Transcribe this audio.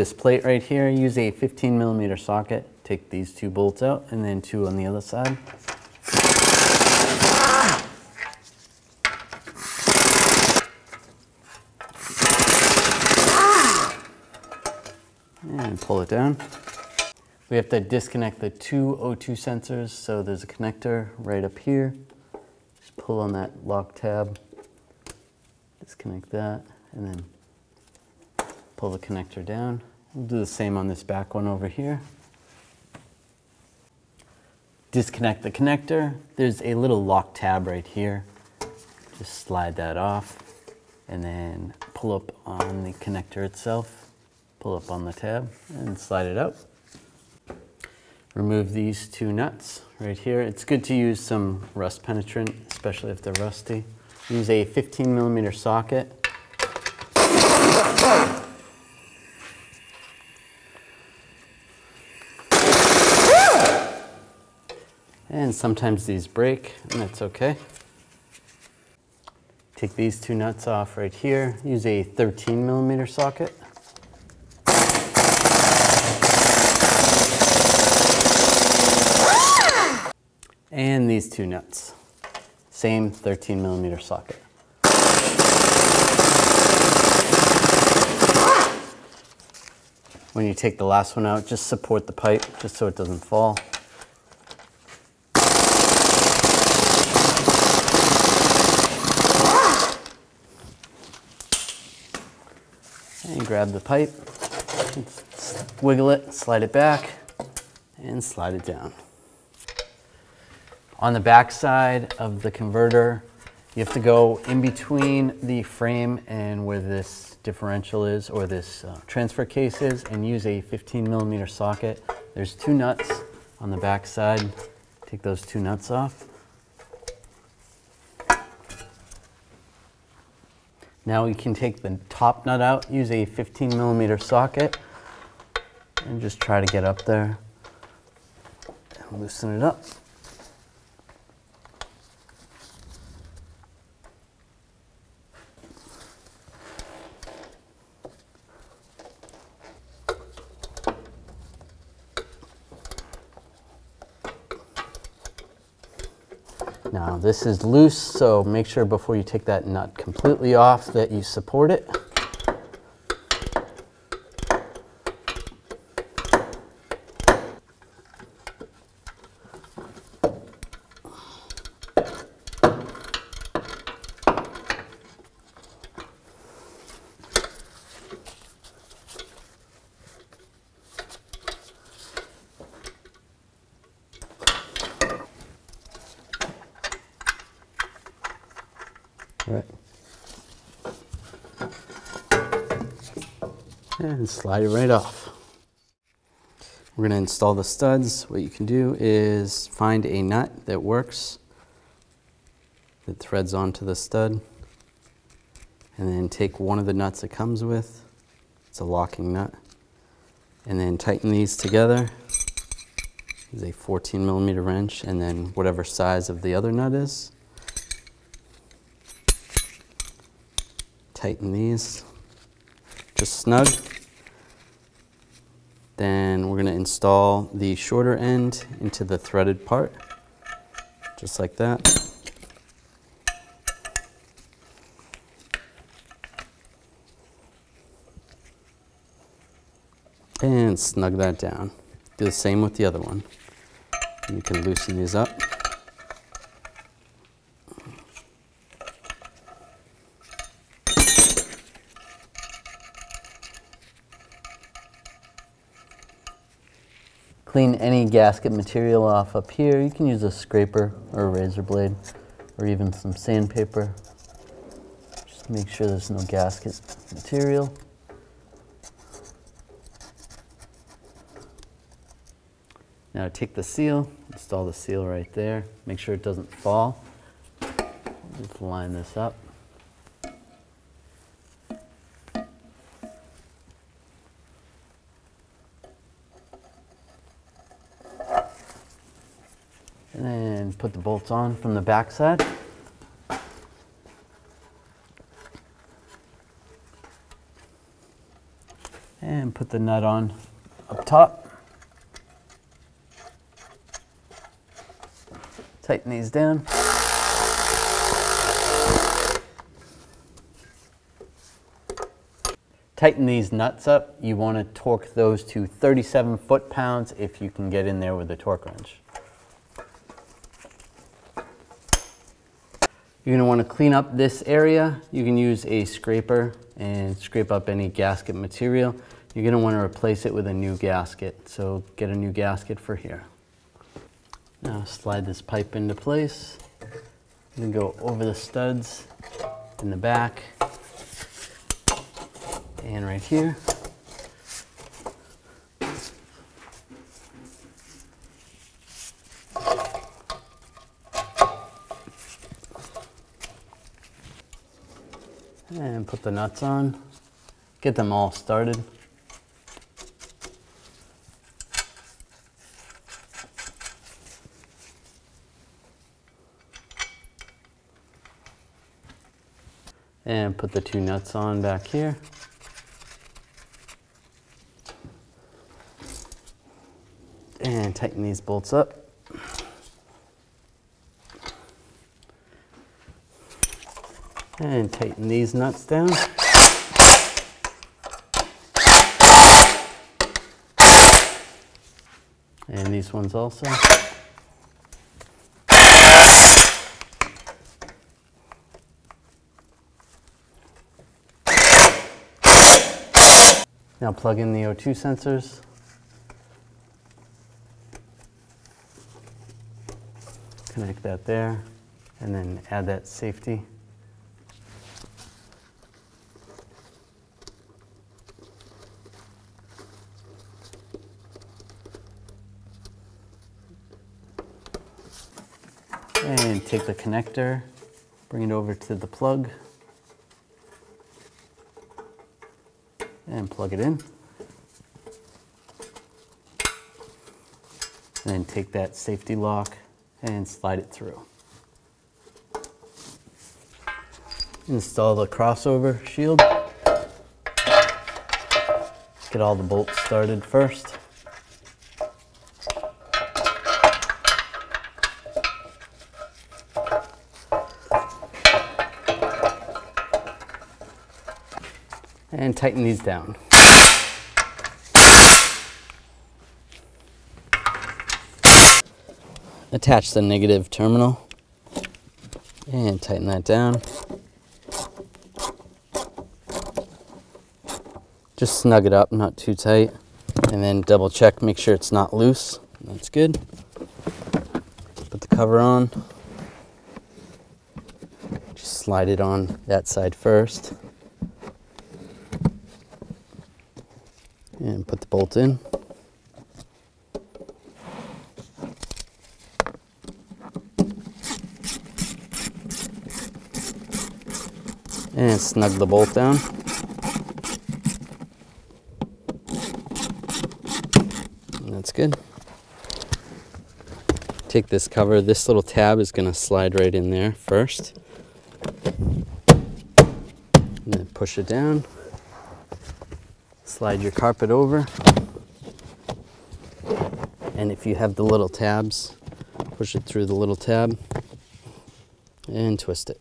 this plate right here, use a 15 millimeter socket, take these two bolts out and then two on the other side. And pull it down. We have to disconnect the two O2 sensors. So there's a connector right up here. Just pull on that lock tab, disconnect that, and then pull the connector down. We'll do the same on this back one over here. Disconnect the connector. There's a little lock tab right here. Just slide that off and then pull up on the connector itself. Pull up on the tab and slide it out. Remove these two nuts right here. It's good to use some rust penetrant, especially if they're rusty. Use a 15 millimeter socket. And sometimes these break, and that's okay. Take these two nuts off right here. Use a 13 millimeter socket. And these two nuts. Same 13 millimeter socket. When you take the last one out, just support the pipe just so it doesn't fall. Grab the pipe, wiggle it, slide it back, and slide it down. On the back side of the converter, you have to go in between the frame and where this differential is or this uh, transfer case is and use a 15 millimeter socket. There's two nuts on the back side. Take those two nuts off. Now we can take the top nut out, use a 15 millimeter socket and just try to get up there and loosen it up. Now this is loose, so make sure before you take that nut completely off that you support it. And slide it right off. We're going to install the studs. What you can do is find a nut that works, that threads onto the stud, and then take one of the nuts it comes with. It's a locking nut. And then tighten these together. Use a 14 millimeter wrench, and then whatever size of the other nut is. tighten these just snug. Then we're going to install the shorter end into the threaded part, just like that. And snug that down. Do the same with the other one. You can loosen these up. Clean any gasket material off up here. You can use a scraper or a razor blade or even some sandpaper. Just make sure there's no gasket material. Now take the seal, install the seal right there. Make sure it doesn't fall. Just line this up. And then put the bolts on from the back side. And put the nut on up top. Tighten these down. Tighten these nuts up. You want to torque those to 37 foot-pounds if you can get in there with a torque wrench. You're want to clean up this area. You can use a scraper and scrape up any gasket material. You're going to want to replace it with a new gasket. So get a new gasket for here. Now slide this pipe into place. Then go over the studs in the back and right here. Put the nuts on. Get them all started. And put the two nuts on back here. And tighten these bolts up. And tighten these nuts down. And these ones also. Now plug in the O2 sensors. Connect that there, and then add that safety. And take the connector, bring it over to the plug. And plug it in. Then take that safety lock and slide it through. Install the crossover shield. Get all the bolts started first. And tighten these down. attach the negative terminal and tighten that down. Just snug it up, not too tight. And then double check, make sure it's not loose. That's good. Put the cover on. Just slide it on that side first. And put the bolt in. and snug the bolt down. And that's good. Take this cover, this little tab is gonna slide right in there first. And then push it down. Slide your carpet over. And if you have the little tabs, push it through the little tab and twist it.